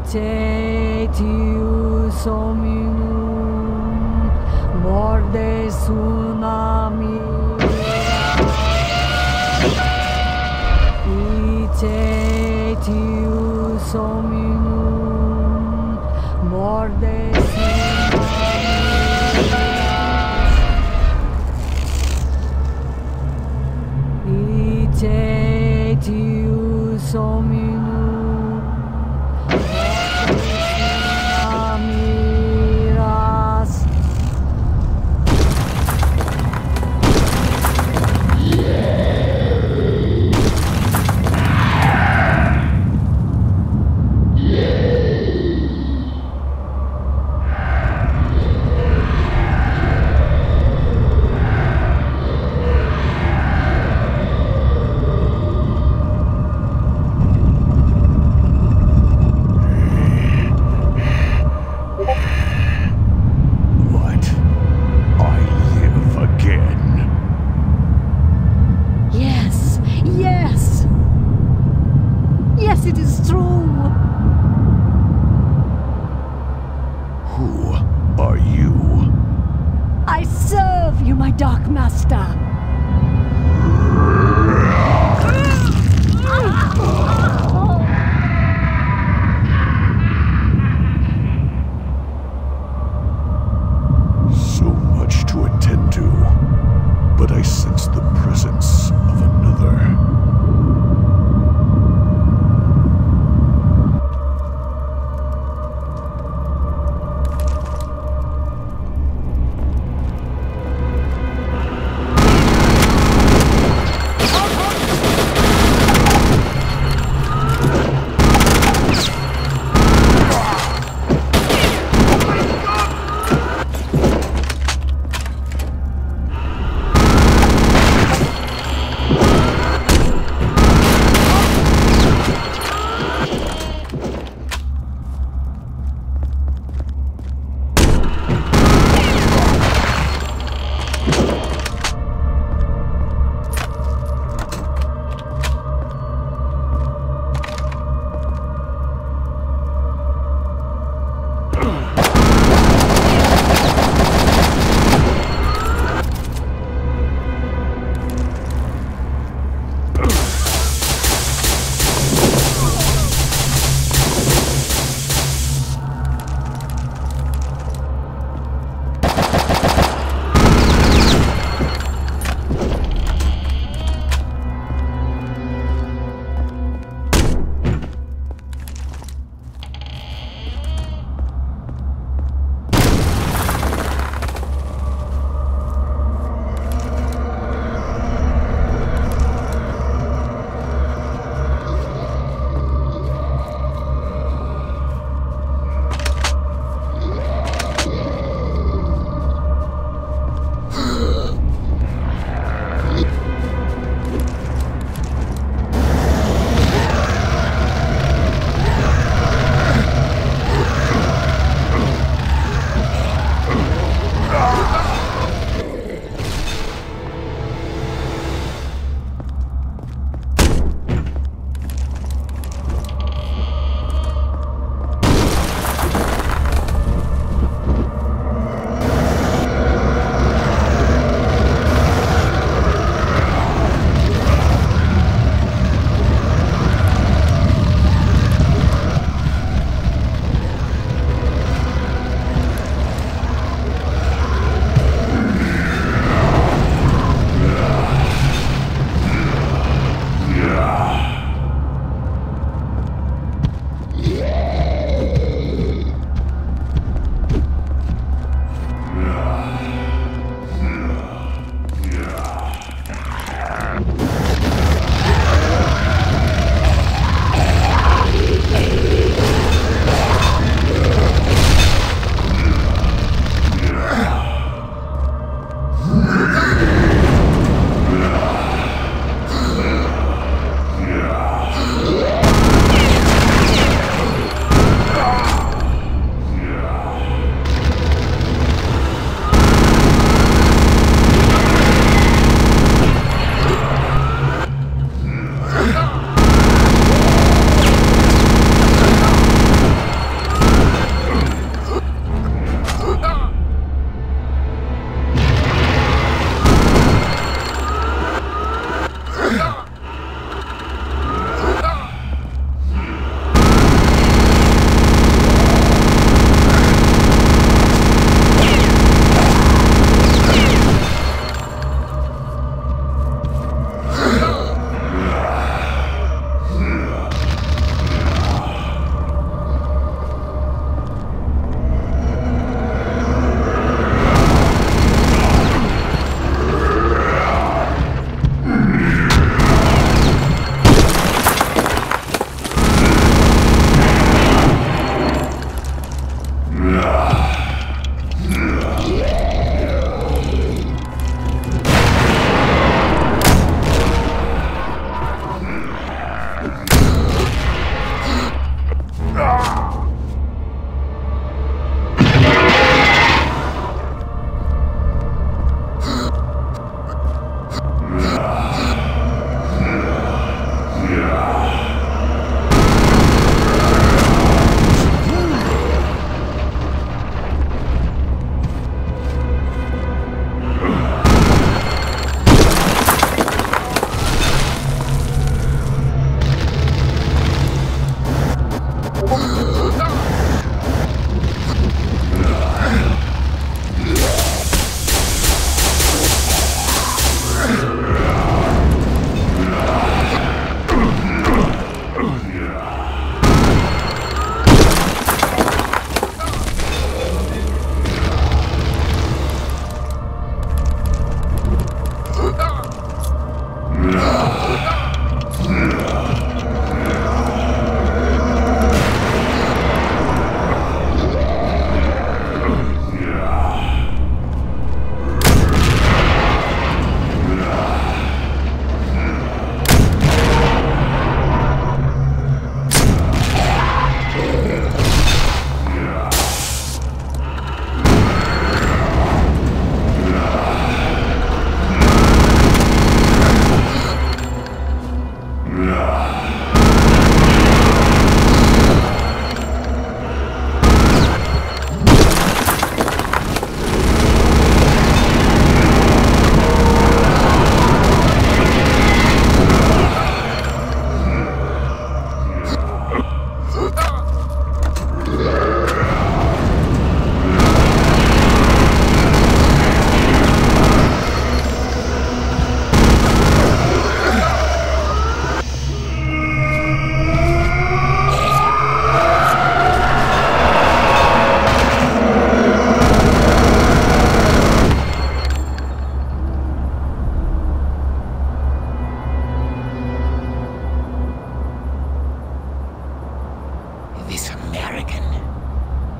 Titius hominum morde tsunami. Titius hominum morde tsunami.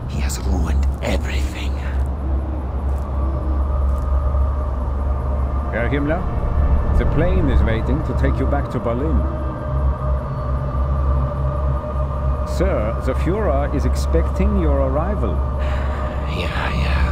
He has ruined everything. Herr Himmler, the plane is waiting to take you back to Berlin. Sir, the Fuhrer is expecting your arrival. Yeah, yeah.